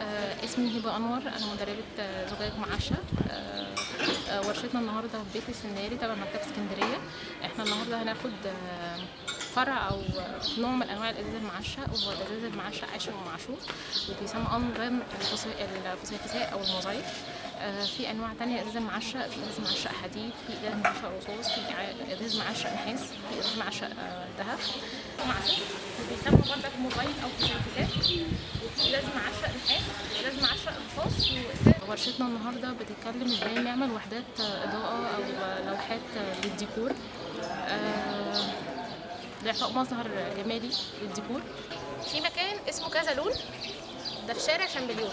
آه، اسمي هبة أنور. أنا مدربة آه، زجاج معشة آه، ورشتنا النهاردة في بيت السناري تبع مكتبة اسكندرية. إحنا النهاردة هناخد فرع آه، نوع من أنواع الإزاز المعشة وهو الإزاز المعشة عاشر ومعشوق وبيسمى الفسي- الفسيفساء أو الموزايك في أنواع تانية إزاز المعشة في إزاز معشة حديد في إزاز معشة رصاص في إزاز معشة نحاس في إزاز معشة آه، ذهب. معشة بيسموا برضك موزايك أو فسيفساء لازم عشق نحاس ولازم عشق رصاص وإزاز. ورشتنا النهارده بتتكلم إزاي نعمل وحدات إضاءة أو لوحات للديكور. آه، لاعطاء مظهر جمالي للديكور. في مكان اسمه كذا لون ده في شارع شامبليون.